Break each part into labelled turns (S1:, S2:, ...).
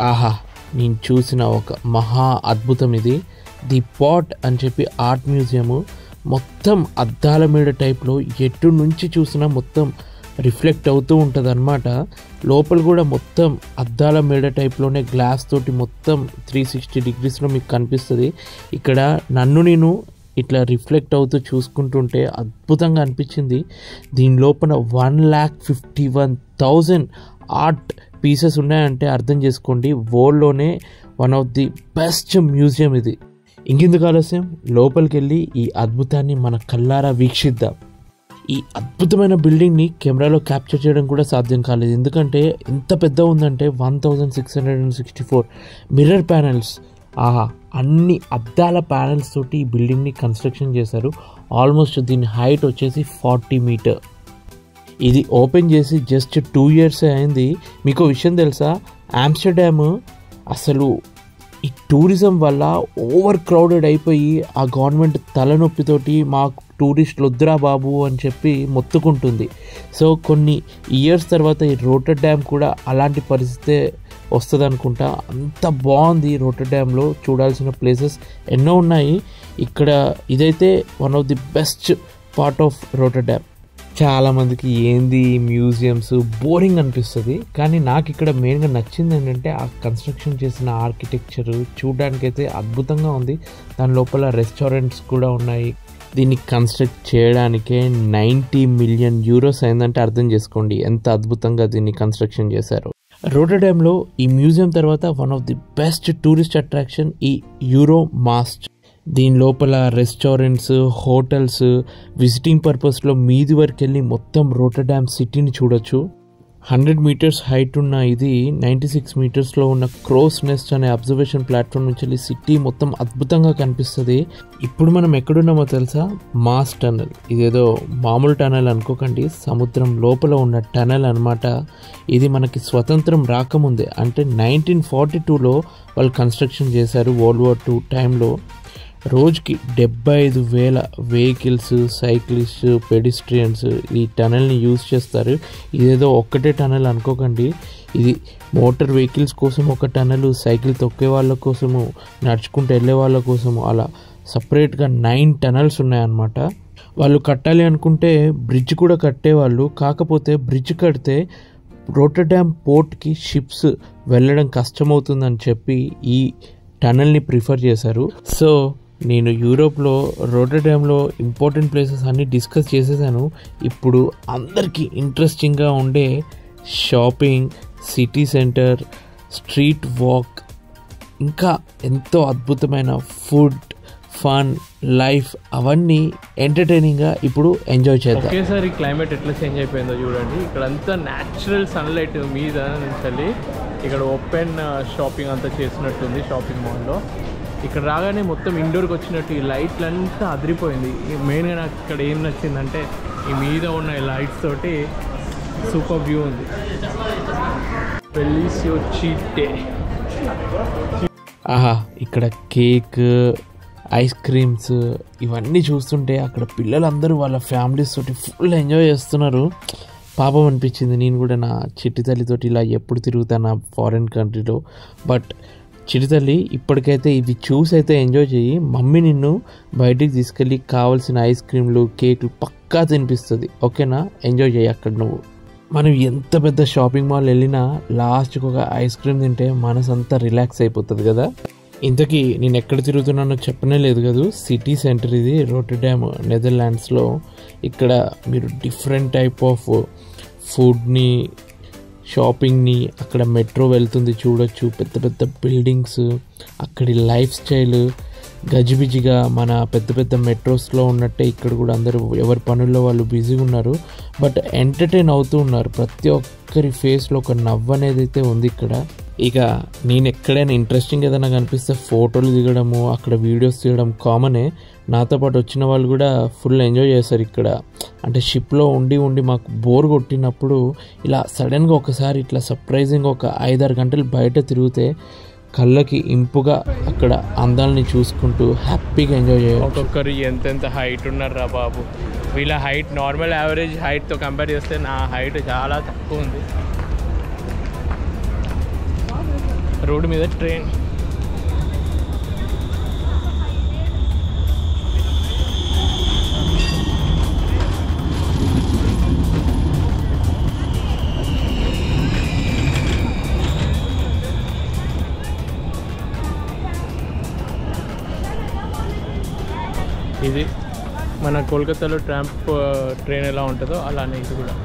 S1: ఆహా నేను చూసిన ఒక మహా అద్భుతం ఇది. ది పాట్ అని చెప్పి ఆర్ట్ మ్యూజియము మొత్తం అద్దాల మేడ టైప్లో ఎటు నుంచి చూసినా మొత్తం రిఫ్లెక్ట్ అవుతూ ఉంటుంది అనమాట లోపల కూడా మొత్తం అద్దాల మేడ టైప్లోనే గ్లాస్ తోటి మొత్తం త్రీ సిక్స్టీ డిగ్రీస్లో మీకు కనిపిస్తుంది. ఇక్కడ నన్ను నేను ఇట్లా రిఫ్లెక్ట్ అవుతూ చూసుకుంటుంటే అద్భుతంగా అనిపించింది. దీని లోపల one lakh fifty one thousand art pieces ఉన్నాయంటే అర్థం చేసుకోండి. వరల్డ్లోనే one of the best museum ఇది. ఇంకెందుకు ఆలస్యం? లోపలికి వెళ్ళి ఈ అద్భుతాన్ని మన కల్లారా వీక్షిద్దాం. ఈ అద్భుతమైన బిల్డింగ్ని కెమెరాలో క్యాప్చర్ చేయడం కూడా సాధ్యం కాలేదు. ఎందుకంటే ఎంత పెద్ద ఉందంటే one thousand six hundred and sixty four mirror panels. ఆహా అన్ని అద్దాల ప్యానెల్స్ తోటి ఈ బిల్డింగ్ని కన్స్ట్రక్షన్ చేశారు. ఆల్మోస్ట్ దీని హైట్ వచ్చేసి ఫార్టీ మీటర్. ఇది ఓపెన్ చేసి జస్ట్ టూ ఇయర్స్ అయింది. మీకు విషయం తెలుసా? ఆమ్స్టర్డామ్ అసలు ఈ టూరిజం వల్ల ఓవర్ క్రౌడెడ్ అయిపోయి ఆ గవర్నమెంట్ తలనొప్పితోటి మాకు టూరిస్టులు వద్దురా బాబు అని చెప్పి మొత్తుకుంటుంది. సో కొన్ని ఇయర్స్ తర్వాత ఈ రోటర్ డ్యామ్ కూడా అలాంటి పరిస్థితే వస్తుంది అనుకుంటా అంత బాగుంది రోటర్ డ్యామ్లో చూడాల్సిన ప్లేసెస్. ఎన్నో ఉన్నాయి. ఇక్కడ ఇదైతే one of the best part of Rotterdam చాలామందికి ఏంది మ్యూజియంస్ బోరింగ్ అనిపిస్తుంది. కానీ నాకు ఇక్కడ మెయిన్గా నచ్చింది ఏంటంటే ఆ కన్స్ట్రక్షన్ చేసిన ఆర్కిటెక్చరు చూడడానికైతే అద్భుతంగా ఉంది. దాని లోపల రెస్టారెంట్స్ కూడా ఉన్నాయి. దీన్ని కన్స్ట్రక్ట్ చేయడానికే నైంటీ మిలియన్ యూరోస్ అయిందంటే అర్థం చేసుకోండి. ఎంత అద్భుతంగా దీన్ని కన్స్ట్రక్షన్ చేశారు. రోటర్డామ్లో ఈ మ్యూజియం తర్వాత one of the best tourist attraction ఈ యూరో మాస్ట్ దీని లోపల రెస్టారెంట్స్ హోటల్స్ విజిటింగ్ పర్పస్లో మీది వరకు వెళ్ళి మొత్తం రోటడామ్ సిటీని చూడొచ్చు. హండ్రెడ్ మీటర్స్ హైట్ ఉన్న ఇది నైంటీ సిక్స్ మీటర్స్లో ఉన్న క్రోస్ నెస్ట్ అనే అబ్జర్వేషన్ ప్లాట్ఫామ్ నుంచి వెళ్ళి సిటీ మొత్తం అద్భుతంగా కనిపిస్తుంది. ఇప్పుడు మనం ఎక్కడున్నామో తెలుసా? Maas tunnel. ఇదేదో మామూలు టనల్ అనుకోకండి. సముద్రం లోపల ఉన్న టనల్ అనమాట ఇది మనకి స్వతంత్రం రాకముందే అంటే నైన్టీన్ ఫార్టీ టూలో వాళ్ళు కన్స్ట్రక్షన్ చేశారు వరల్డ్ వార్ టూ టైంలో రోజుకి డెబ్బై ఐదు వేల వెహికల్స్ సైక్లిస్ట్ పెడిస్ట్రియన్స్ ఈ టనల్ని యూజ్ చేస్తారు. ఇదేదో ఒక్కటే టనల్ అనుకోకండి. ఇది మోటార్ వెహికల్స్ కోసం ఒక టనల్ సైకిల్ తొక్కే వాళ్ళ కోసము నడుచుకుంటూ వెళ్ళే వాళ్ళ కోసము అలా సపరేట్గా నైన్ టనల్స్ ఉన్నాయన్నమాట. వాళ్ళు కట్టాలి అనుకుంటే బ్రిడ్జ్ కూడా కట్టేవాళ్ళు. కాకపోతే బ్రిడ్జ్ కడితే రోటర్డామ్ పోర్ట్కి షిప్స్ వెళ్ళడం కష్టమవుతుందని చెప్పి ఈ టనల్ని ప్రిఫర్ చేశారు. సో నేను యూరోప్లో రోటర్డ్యామ్లో ఇంపార్టెంట్ ప్లేసెస్ అన్నీ డిస్కస్ చేసేసాను. ఇప్పుడు అందరికీ ఇంట్రెస్టింగ్గా ఉండే shopping city centre street walk ఇంకా ఎంతో అద్భుతమైన ఫుడ్ ఫన్ లైఫ్ అవన్నీ ఎంటర్టైనింగ్గా ఇప్పుడు ఎంజాయ్ చేద్దాం.
S2: ఒకేసారి క్లైమేట్ ఎట్లా చేంజ్ అయిపోయిందో చూడండి. ఇక్కడ అంతా న్యాచురల్ సన్లైట్ మీద నుంచి ఇక్కడ ఓపెన్ షాపింగ్ uh, అంతా చేసినట్టుంది షాపింగ్ మాల్లో ఇక్కడ రాగానే మొత్తం ఇండోర్కి వచ్చినట్టు ఈ లైట్లు అంతా అదిరిపోయింది మెయిన్గా నాకు ఇక్కడ ఏం నచ్చిందంటే ఈ మీద ఉన్న ఈ లైట్స్ తోటి సూపర్ వ్యూ ఉంది. పెళ్ళిసియో చీటే
S1: ఆహా ఇక్కడ కేక్ ఐస్ క్రీమ్స్ ఇవన్నీ చూస్తుంటే అక్కడ పిల్లలందరూ వాళ్ళ ఫ్యామిలీస్ తోటి ఫుల్ ఎంజాయ్ చేస్తున్నారు. పాపం అనిపించింది. నేను కూడా నా చిట్టి తల్లితోటి ఇలా ఎప్పుడు తిరుగుతాను నా ఫారిన్ కంట్రీలో. బట్ చిరుతల్లి ఇప్పటికైతే ఇవి చూసి అయితే ఎంజాయ్ చేయి. మమ్మీ నిన్ను బయటికి తీసుకెళ్ళి కావాల్సిన ఐస్ క్రీమ్లు కేకులు పక్కా తినిపిస్తుంది. ఓకేనా ఎంజాయ్ చేయి అక్కడ నువ్వు. మనం ఎంత పెద్ద షాపింగ్ మాల్ వెళ్ళినా లాస్ట్కి ఒక ఐస్ క్రీమ్ తింటే మనసంతా రిలాక్స్ అయిపోతుంది కదా? ఇంతకీ నేను ఎక్కడ తిరుగుతున్నానో చెప్పనే లేదు కదా? సిటీ సెంటర్ ఇది రోటర్డామ్ నెదర్లాండ్స్లో ఇక్కడ మీరు డిఫరెంట్ టైప్ ఆఫ్ ఫుడ్ని షాపింగ్ని అక్కడ మెట్రో వెళ్తుంది చూడొచ్చు. పెద్ద పెద్ద బిల్డింగ్స్ అక్కడి లైఫ్ స్టైల్ గజిబిజిగా మన పెద్ద పెద్ద మెట్రోస్లో ఉన్నట్టే ఇక్కడ కూడా అందరూ ఎవరి పనుల్లో వాళ్ళు బిజీగా ఉన్నారు. బట్ ఎంటర్టైన్ అవుతూ ఉన్నారు. ప్రతి ఒక్కరి ఫేస్లో ఒక నవ్వు అనేది అయితే ఉంది ఇక్కడ. ఇక నేను ఎక్కడైనా ఇంట్రెస్టింగ్ ఏదైనా కనిపిస్తే ఫోటోలు దిగడము అక్కడ వీడియోస్ తీయడం కామనే నాతో పాటు వచ్చిన వాళ్ళు కూడా ఫుల్ ఎంజాయ్ చేశారు ఇక్కడ. అంటే షిప్లో ఉండి ఉండి మాకు బోర్ కొట్టినప్పుడు ఇలా సడన్గా ఒకసారి ఇట్లా సర్ప్రైజింగ్ ఒక ఐదారు గంటలు బయట తిరిగితే కళ్ళకి ఇంపుగా అక్కడ అందాలని చూసుకుంటూ హ్యాపీగా ఎంజాయ్ చేయాలి
S2: ఒక్కొక్కరు ఎంతెంత హైట్ ఉన్నారా బాబు. వీళ్ళ హైట్ నార్మల్ యావరేజ్ హైట్తో కంపేర్ చేస్తే నా హైట్ చాలా తక్కువ ఉంది. రోడ్డు మీద ట్రైన్ ఇది మన కోల్కతాలో ట్రాంప్ ट्रेन ఎలా ఉంటుందో అలానే ఇది కూడా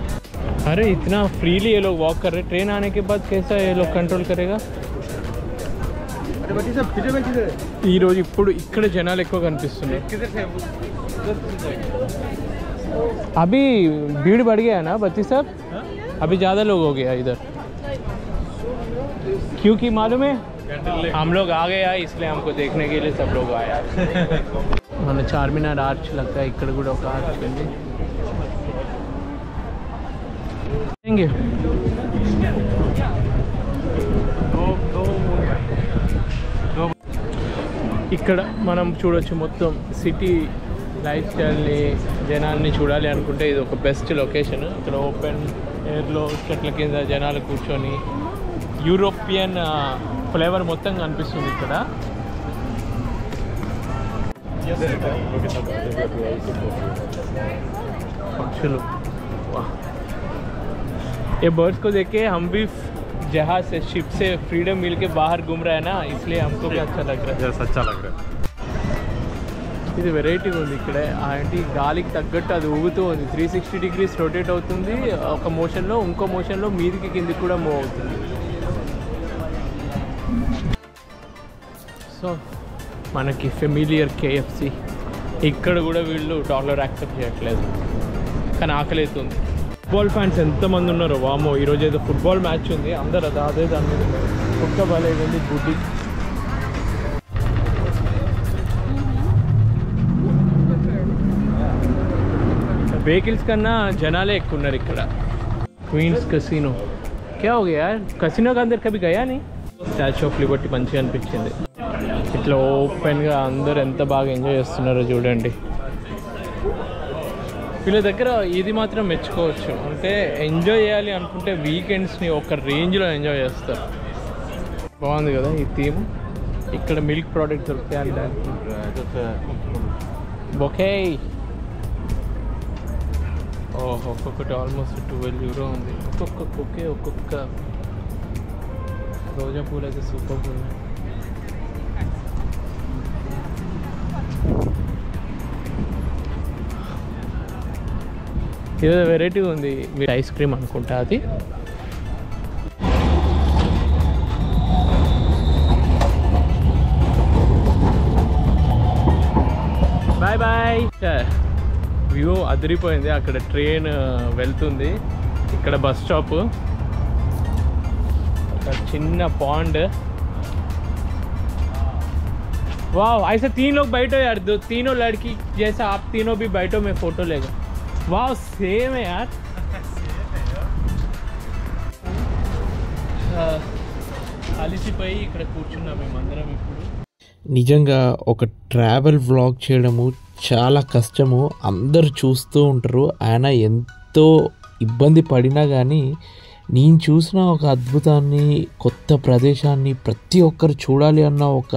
S2: अरे इतना फ्रीली ये लोग वॉक कर रहे ट्रेन आने के बाद कैसा ये लोग कंट्रोल करेगा ఈ రోజు ఇప్పుడు ఇక్కడ జనాలు ఎక్కువ కనిపిస్తున్నారు अभी भीड़ बढ़ गया ना बत्ती साहब अभी ज़्यादा लोग हो गया इधर क्योंकि मालूम है हम लोग आ गया इसलिए हमको देखने के लिए सब लोग आया మన చార్మినార్ ఆర్చ్ లెక్క ఇక్కడ కూడా ఒక ఆర్చ్ ఉంది థ్యాంక్ యూ ఇక్కడ మనం చూడొచ్చు మొత్తం సిటీ లైఫ్ స్టైల్ని జనాల్ని చూడాలి అనుకుంటే ఇది ఒక బెస్ట్ లొకేషన్ ఇక్కడ ఓపెన్ ఎయిర్లో చెట్ల కింద జనాలు కూర్చొని యూరోపియన్ ఫ్లేవర్ మొత్తం కనిపిస్తుంది ఇక్కడ पक्षियों वाह ये बर्ड्स को देख के हम भी जहाज से शिप से फ्रीडम मिल के बाहर घूम रहे हैं ना इसलिए हमको भी अच्छा लग रहा है
S3: यस अच्छा लग रहा है
S2: ఇది వెరైటీగా ఉంది ఇక్కడ ఏంటి గాలికి తగ్గట్టు అది ఊగుతూ ఉంది త్రీ సిక్స్టీ డిగ్రీస్ రొటేట్ అవుతుంది ఒక మోషన్లో ఇంకో మోషన్లో మీదికి కిందికి కూడా మూవ్ అవుతుంది సో మనకి ఫెమిలియర్ కేఎఫ్సి ఇక్కడ కూడా వీళ్ళు డాలర్ యాక్సెప్ట్ చేయట్లేదు కానీ ఆకలి అవుతుంది ఫుట్బాల్ ఫ్యాన్స్ ఎంతమంది ఉన్నారో వామో ఈరోజు ఏదో ఫుట్బాల్ మ్యాచ్ ఉంది అందరు అది అదే దాని మీద కుక్క బాగాలేదండి గుడ్డి. వెహికల్స్ కన్నా జనాలే ఎక్కువ ఉన్నారు ఇక్కడ. Queens casino. క్యా హో గయా? కసినోకి అందరు కవి గయా స్టాచ్యూ ఆఫ్ లిబర్టీ మంచిగా అనిపించింది. ఇట్లా ఓపెన్గా అందరు ఎంత బాగా ఎంజాయ్ చేస్తున్నారో చూడండి. వీళ్ళ దగ్గర ఇది మాత్రం మెచ్చుకోవచ్చు. అంటే ఎంజాయ్ చేయాలి అనుకుంటే వీకెండ్స్ని ఒక రేంజ్లో ఎంజాయ్ చేస్తారు. బాగుంది కదా ఈ థీమ్? ఇక్కడ మిల్క్ ప్రోడక్ట్ దొరుకుతాయి బొకే ఓహో ఒక్కొక్కటి ఆల్మోస్ట్ ట్వెల్వ్ యూరో ఉంది. ఒక్కొక్క ఒక్కొక్క రోజా పూలు అయితే సూపర్ ఉన్నాయి ఏదో వెరైటీ ఉంది మీరు ఐస్ క్రీమ్ అనుకుంటా అది బాయ్ బాయ్ వ్యూ అదిరిపోయింది అక్కడ ట్రైన్ వెళ్తుంది ఇక్కడ బస్ స్టాప్ అక్కడ చిన్న పాండ్ वाह ऐसे तीन लोग बैठो यार दो तीनों लड़की जैसा आप तीनों भी बैठो मैं फोटो लेगा वाह सेम है यार అలిసిపోయి ఇక్కడ కూర్చున్నాం మేమందరం ఇప్పుడు
S1: నిజంగా ఒక ట్రావెల్ వ్లాగ్ చేయడము చాలా కష్టము అందరు చూస్తూ ఉంటారు ఆయన ఎంతో ఇబ్బంది పడినా కానీ నేను చూసిన ఒక అద్భుతాన్ని కొత్త ప్రదేశాన్ని ప్రతి ఒక్కరు చూడాలి అన్న ఒక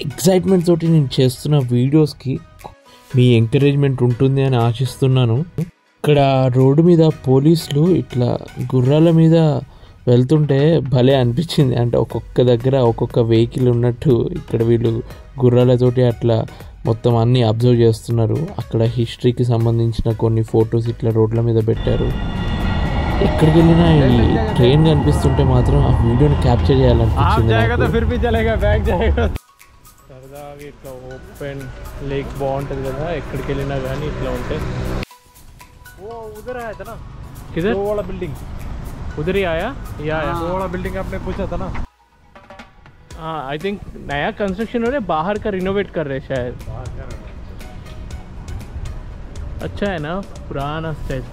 S1: ఎక్సైట్మెంట్ తోటి నేను చేస్తున్న వీడియోస్కి మీ ఎంకరేజ్మెంట్ ఉంటుంది అని ఆశిస్తున్నాను. ఇక్కడ రోడ్డు మీద పోలీసులు ఇట్లా గుర్రాల మీద వెళ్తుంటే భలే అనిపించింది. అంటే ఒక్కొక్క దగ్గర ఒక్కొక్క వెహికల్ ఉన్నట్టు ఇక్కడ వీళ్ళు గుర్రాలతోటి అట్లా మొత్తం అన్నీ అబ్జర్వ్ చేస్తున్నారు. అక్కడ హిస్టరీకి సంబంధించిన కొన్ని ఫొటోస్ ఇట్లా రోడ్ల మీద పెట్టారు. ఎక్కడికి వెళ్ళినా ఈ ట్రైన్ కనిపిస్తుంటే మాత్రం ఆ వీడియోని క్యాప్చర్ చేయాలనిపించింది
S2: సరదాగా ఇట్లా ఓపెన్ లేక్ బాగుంటుంది కదా ఎక్కడికి వెళ్ళినా కానీ ఇట్లా ఉంటాయి
S3: वो उधर आया था ना
S2: किधर
S3: वो वाला बिल्डिंग
S2: उधर ही आया या
S3: वो वाला बिल्डिंग आपने पूछा था ना
S2: हाँ आई थिंक नया कंस्ट्रक्शन हो रहा है बाहर का रिनोवेट कर रहे हैं शायद अच्छा है ना पुराना स्टाइल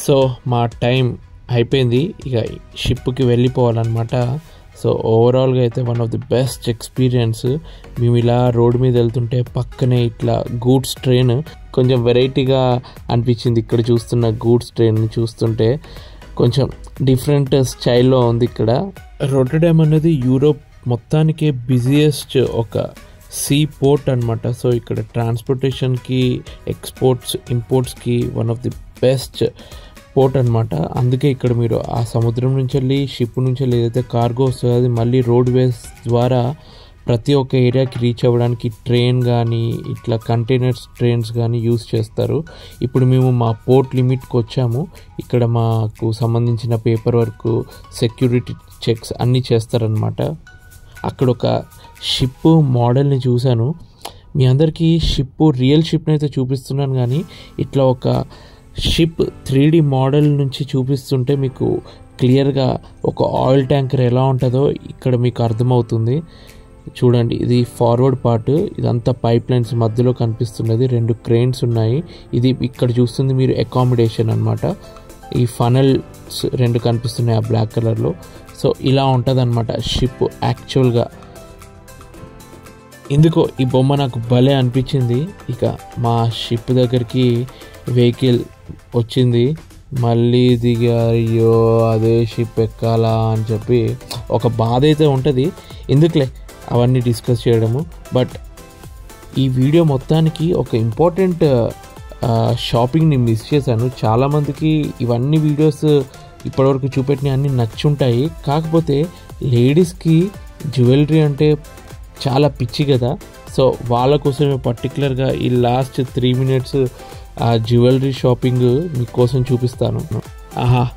S1: సో మా టైం అయిపోయింది ఇక షిప్కి వెళ్ళిపోవాలన్నమాట సో ఓవరాల్గా అయితే one of the best experience మేము ఇలా రోడ్ మీద వెళ్తుంటే పక్కనే ఇట్లా గూడ్స్ ట్రైన్ కొంచెం వెరైటీగా అనిపించింది ఇక్కడ చూస్తున్న గూడ్స్ ట్రైన్ చూస్తుంటే. కొంచెం డిఫరెంట్ స్టైల్లో ఉంది ఇక్కడ. రొటర్డామ్ అనేది యూరోప్ మొత్తానికే బిజియెస్ట్ ఒక సీ పోర్ట్ అనమాట సో ఇక్కడ ట్రాన్స్పోర్టేషన్కి exports ఇంపోర్ట్స్కి one of the best port అనమాట అందుకే ఇక్కడ మీరు ఆ సముద్రం నుంచి వెళ్ళి షిప్ నుంచి వెళ్ళి ఏదైతే కార్గో వస్తుందో అది మళ్ళీ రోడ్ వేస్ ద్వారా ప్రతి ఒక్క ఏరియాకి రీచ్ అవ్వడానికి ట్రైన్ కానీ ఇట్లా కంటైనర్స్ ట్రైన్స్ కానీ యూస్ చేస్తారు. ఇప్పుడు మేము మా పోర్ట్ లిమిట్కి వచ్చాము. ఇక్కడ మాకు సంబంధించిన పేపర్ వర్క్ సెక్యూరిటీ చెక్స్ అన్నీ చేస్తారనమాట అక్కడ ఒక షిప్ మోడల్ని చూశాను. మీ అందరికీ షిప్ రియల్ షిప్ని అయితే చూపిస్తున్నాను కానీ ఇట్లా ఒక షిప్ త్రీ డి మోడల్ నుంచి చూపిస్తుంటే మీకు క్లియర్గా ఒక ఆయిల్ ట్యాంకర్ ఎలా ఉంటుందో ఇక్కడ మీకు అర్థమవుతుంది. చూడండి ఇది ఫార్వర్డ్ పార్ట్ ఇదంతా పైప్ లైన్స్ మధ్యలో కనిపిస్తున్నది. రెండు క్రెయిన్స్ ఉన్నాయి. ఇది ఇక్కడ చూస్తుంది మీరు అకామిడేషన్ అనమాట ఈ ఫనల్స్ రెండు కనిపిస్తున్నాయి ఆ బ్లాక్ కలర్లో సో ఇలా ఉంటుంది అనమాట షిప్ యాక్చువల్గా ఎందుకో ఈ బొమ్మ నాకు భలే అనిపించింది. ఇక మా షిప్ దగ్గరికి వెహికల్ వచ్చింది. మళ్ళీ దిగా అయ్యో అదే షిప్ ఎక్కాలా అని చెప్పి ఒక బాధ అయితే ఉంటుంది. ఎందుకులే? అవన్నీ డిస్కస్ చేయడము. బట్ ఈ వీడియో మొత్తానికి ఒక ఇంపార్టెంట్ షాపింగ్ని మిస్ చేశాను. చాలామందికి ఇవన్నీ వీడియోస్ ఇప్పటివరకు చూపెట్టిన అన్నీ నచ్చుంటాయి. కాకపోతే లేడీస్కి జ్యువెలరీ అంటే చాలా పిచ్చి కదా. సో వాళ్ళ కోసమే పర్టికులర్గా ఈ లాస్ట్ త్రీ మినిట్స్ ఆ జ్యువెలరీ షాపింగ్ మీకోసం చూపిస్తాను. ఆహా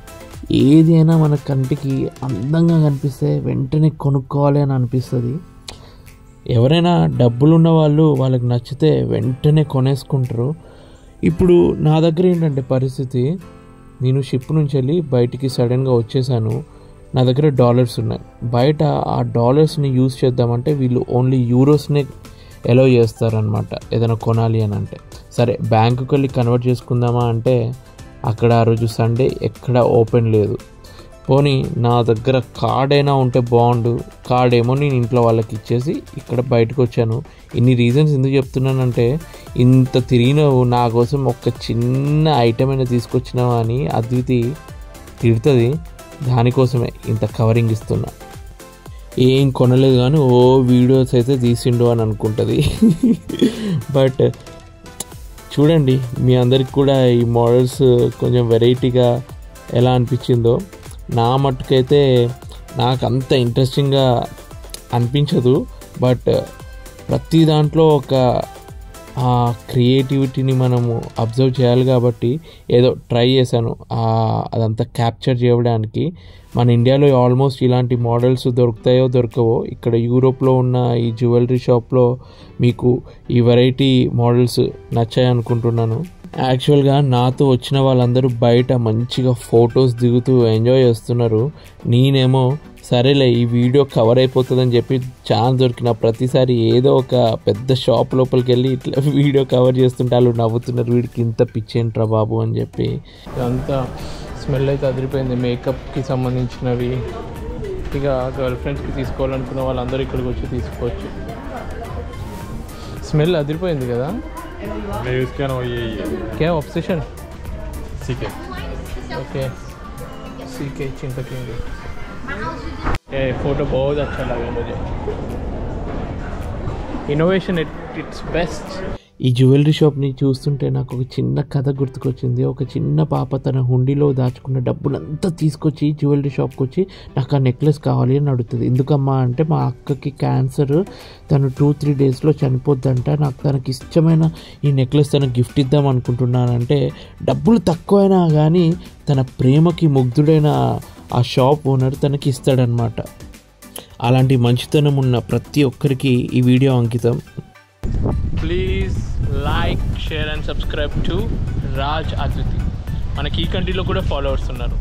S1: ఏది అయినా మన కంటికి అందంగా కనిపిస్తే వెంటనే కొనుక్కోవాలి అని అనిపిస్తుంది. ఎవరైనా డబ్బులు ఉన్న వాళ్ళు వాళ్ళకి నచ్చితే వెంటనే కొనేసుకుంటారు. ఇప్పుడు నా దగ్గర ఏంటంటే పరిస్థితి నేను షిప్ నుంచి వెళ్ళి బయటికి సడన్గా వచ్చేసాను. నా దగ్గర డాలర్స్ ఉన్నాయి. బయట ఆ డాలర్స్ని యూజ్ చేద్దామంటే వీళ్ళు ఓన్లీ యూరోస్నే ఎలో చేస్తారనమాట ఏదైనా కొనాలి అని అంటే. సరే బ్యాంకుకి వెళ్ళి కన్వర్ట్ చేసుకుందామా అంటే అక్కడ ఆ రోజు సండే ఎక్కడ ఓపెన్ లేదు. పోనీ నా దగ్గర కార్డ్ అయినా ఉంటే బాగుండు కార్డ్ ఏమో నేను ఇంట్లో వాళ్ళకి ఇచ్చేసి ఇక్కడ బయటకు వచ్చాను. ఇన్ని రీజన్స్ ఎందుకు చెప్తున్నానంటే ఇంత తిరిగినవు నా కోసం ఒక చిన్న ఐటమ్ అయినా తీసుకొచ్చినావా అని అద్వితి తిడుతుంది. దానికోసమే ఇంత కవరింగ్ ఇస్తున్నా. ఏం కొనలేదు కానీ ఓ వీడియోస్ అయితే తీసిండు అని అనుకుంటుంది. బట్ చూడండి మీ అందరికి కూడా ఈ మోడల్స్ కొంచెం వెరైటీగా ఎలా అనిపించిందో. నా మట్టుకైతే నాకు అంత ఇంట్రెస్టింగ్గా అనిపించదు. బట్ ప్రతి దాంట్లో ఒక ఆ క్రియేటివిటీని మనము అబ్జర్వ్ చేయాలి కాబట్టి ఏదో ట్రై చేశాను. అదంతా క్యాప్చర్ చేయడానికి మన ఇండియాలో ఆల్మోస్ట్ ఇలాంటి మోడల్స్ దొరుకుతాయో దొరకవో ఇక్కడ యూరోప్లో ఉన్న ఈ జ్యువెలరీ షాప్లో మీకు ఈ వెరైటీ మోడల్స్ నచ్చాయి అనుకుంటున్నాను. యాక్చువల్గా నాతో వచ్చిన వాళ్ళందరూ బయట మంచిగా ఫొటోస్ దిగుతూ ఎంజాయ్ చేస్తున్నారు. నేనేమో సరేలే ఈ వీడియో కవర్ అయిపోతుందని చెప్పి ఛాన్స్ దొరికిన ప్రతిసారి ఏదో ఒక పెద్ద షాప్ లోపలికి వెళ్ళి ఇట్లా వీడియో కవర్ చేస్తుంటే వాళ్ళు నవ్వుతున్నారు వీడికి ఇంత పిచ్చేంట్రా బాబు అని చెప్పి.
S2: అంతా స్మెల్ అయితే అదిరిపోయింది. మేకప్కి సంబంధించినవి. ఇక గర్ల్ ఫ్రెండ్స్కి తీసుకోవాలనుకున్న వాళ్ళందరూ ఇక్కడికి వచ్చి తీసుకోవచ్చు. స్మెల్ అదిరిపోయింది కదా?
S3: క్యా obsession CK okay CK Chintakindi है
S2: क्या ऑब्सेशन
S3: ठीक है
S2: ओके सीके चिंतकेंगे ये फोटो बहुत अच्छा लगा मुझे इनोवेशन एट इट्स बेस्ट
S1: ఈ జ్యువెలరీ షాప్ని చూస్తుంటే నాకు ఒక చిన్న కథ గుర్తుకొచ్చింది ఒక చిన్న పాప తన హుండీలో దాచుకున్న డబ్బులంతా తీసుకొచ్చి జ్యువెలరీ షాప్కి వచ్చి నాకు ఆ నెక్లెస్ కావాలి అని అడుగుతుంది ఎందుకమ్మా అంటే మా అక్కకి క్యాన్సర్ తను టూ త్రీ డేస్లో చనిపోద్దంట నాకు తనకి ఇష్టమైన ఈ నెక్లెస్ తనకు గిఫ్ట్ ఇద్దాం అనుకుంటున్నానంటే డబ్బులు తక్కువైనా కానీ తన ప్రేమకి ముగ్ధుడైన ఆ షాప్ ఓనర్ తనకి ఇస్తాడనమాట అలాంటి మంచితనం ఉన్న ప్రతి ఒక్కరికి ఈ వీడియో అంకితం.
S2: Please like share and subscribe to Raj Adviti మనకి ఈ కంట్రీలో కూడా ఫాలోవర్స్ ఉన్నారు.